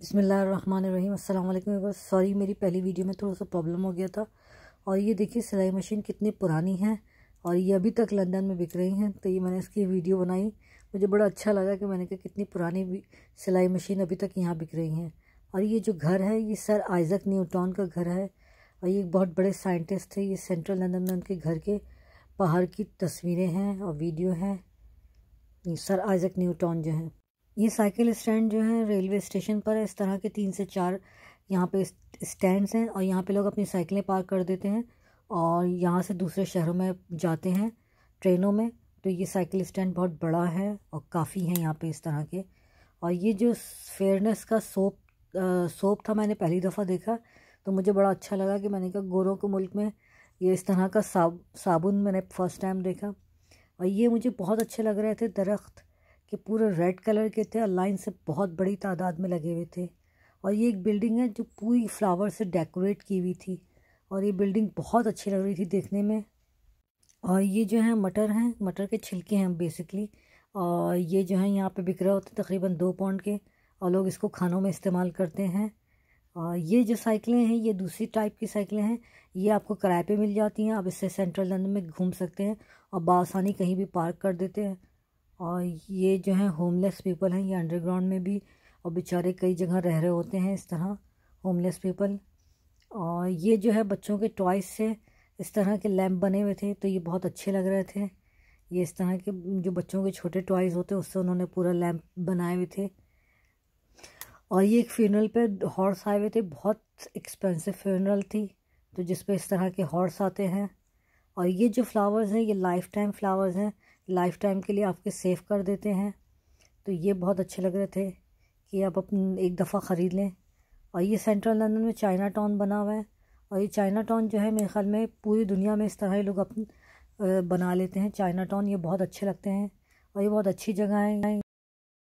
बसमीम अल्लाम सॉरी, मेरी पहली वीडियो में थोड़ा सा प्रॉब्लम हो गया था। और ये देखिए, सिलाई मशीन कितनी पुरानी है और ये अभी तक लंदन में बिक रही हैं। तो ये मैंने इसकी वीडियो बनाई। मुझे बड़ा अच्छा लगा कि मैंने कहा, कितनी पुरानी सिलाई मशीन अभी तक यहाँ बिक रही हैं। और ये जो घर है, ये सर आइजक न्यूटॉन का घर है। और ये बहुत बड़े साइंटिस्ट थे। ये सेंट्रल लंदन में उनके घर के बाहर की तस्वीरें हैं और वीडियो हैं। सर आइजक न्यूटॉन जो हैं। ये साइकिल स्टैंड जो है रेलवे स्टेशन पर है। इस तरह के तीन से चार यहाँ पे स्टैंड्स हैं और यहाँ पे लोग अपनी साइकिलें पार्क कर देते हैं और यहाँ से दूसरे शहरों में जाते हैं ट्रेनों में। तो ये साइकिल स्टैंड बहुत बड़ा है और काफ़ी है यहाँ पे इस तरह के। और ये जो फेयरनेस का सोप आ, सोप था मैंने पहली दफ़ा देखा तो मुझे बड़ा अच्छा लगा कि मैंने कहा गोरों के मुल्क में ये इस तरह का साब साबुन मैंने फ़र्स्ट टाइम देखा। और ये मुझे बहुत अच्छे लग रहे थे दरख्त। कि पूरे रेड कलर के थे और लाइन से बहुत बड़ी तादाद में लगे हुए थे। और ये एक बिल्डिंग है जो पूरी फ्लावर से डेकोरेट की हुई थी और ये बिल्डिंग बहुत अच्छी लग रही थी देखने में। और ये जो है मटर हैं, मटर के छिलके हैं बेसिकली और ये जो है यहाँ पे बिक रहे होते तकरीबन दो पाउंड के और लोग इसको खानों में इस्तेमाल करते हैं। और ये जो साइकिलें हैं, ये दूसरी टाइप की साइकिलें हैं, ये आपको किराए पे मिल जाती हैं। आप इससे सेंट्रल लंदन में घूम सकते हैं और बासानी कहीं भी पार्क कर देते हैं। और ये जो है होमलेस पीपल हैं, ये अंडरग्राउंड में भी और बेचारे कई जगह रह रहे होते हैं इस तरह होमलेस पीपल और ये जो है बच्चों के टॉयस से इस तरह के लैम्प बने हुए थे तो ये बहुत अच्छे लग रहे थे। ये इस तरह के जो बच्चों के छोटे टॉयज़ होते हैं, उससे उन्होंने पूरा लैम्प बनाए हुए थे। और ये एक फ्यूनरल पे हॉर्स आए हुए थे, बहुत एक्सपेंसिव फ्यूनरल थी तो जिस पे इस तरह के हॉर्स आते हैं। और ये जो फ्लावर्स हैं, ये लाइफ टाइम फ्लावर्स हैं लाइफ टाइम के लिए आपके सेव कर देते हैं। तो ये बहुत अच्छे लग रहे थे कि आप अपन एक दफ़ा ख़रीद लें। और ये सेंट्रल लंदन में चाइना टाउन बना हुआ है। और ये चाइना टाउन जो है मेरे ख्याल में पूरी दुनिया में इस तरह लोग अपन बना लेते हैं। चाइना टाउन ये बहुत अच्छे लगते हैं। और ये बहुत अच्छी जगह है।